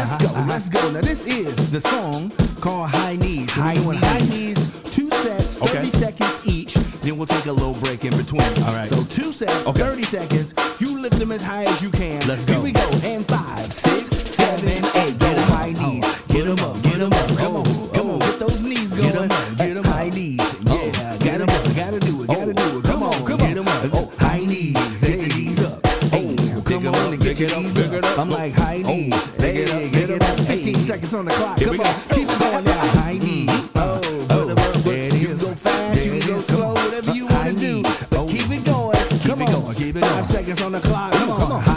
let's go, uh-huh. let's go. Now this is the song called High Knees. So High we're doing Knees. high knees, two sets, 30 Okay. seconds each. Then we'll take a little break in between. All right. So two sets, Okay. 30 seconds. You lift them as high as you can. Let's go. Here we go. And five, six, seven, eight. Get high knees. Get them up, get them up. Come on, come on, get those knees going. Get 'em up, get it up, it up. I'm like high oh, knees. pick it Hey, up, get it it up. up. 15 seconds on the clock. Here Come on, go. keep it going now. High knees. Mm-hmm. Oh, oh, there it is. You go fast, you can go slow, whatever you want to do. But Oh. keep it going. Come it on, going, keep it Five seconds on the clock. Come on, come on.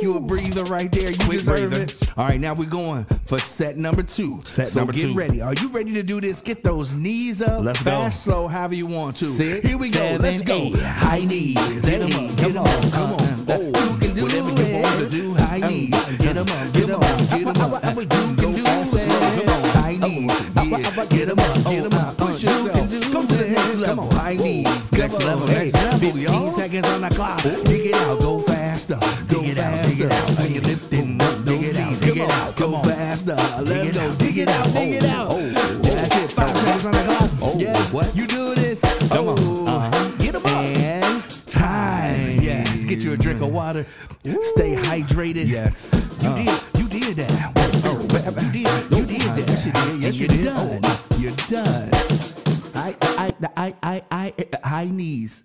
Take you a breather right there. You Quick deserve breather. it. All right, now we're going for set number two. Set so number get two. ready. Are you ready to do this? Get those knees up. Let's go. fast, slow, however you want to. Six, Here we go. Let's go. eight. High knees. Get 'em up. Get 'em up. Come on. Oh, you can do whatever it. you want to do. High knees. Get 'em up. Get 'em up. Get 'em up. You can do it. Come on. High knees. Yeah. Get 'em up. Get 'em oh, up. Push yourself. Go to the next level. High knees. Next Come level, next level, 15 seconds on the clock. Dig it out. Go faster. Go Dig it out, dig it out. When you're lifting up Dig those it out, knees. dig Come it on. out, Go come on. faster. Let's it go. Dig it out. Dig it out. Oh, That's it. Five seconds on the clock. Oh, Yes. what? You do this. Come on. Oh. Uh-huh. Get 'em up. And time. Yes. Get you a drink of water. Stay hydrated. Yes. You Uh. did. You did that. Oh, you did. You did that. Yes, you did. Yes, you you're did. done. Oh. You're done. I, I, I, I, I, high knees.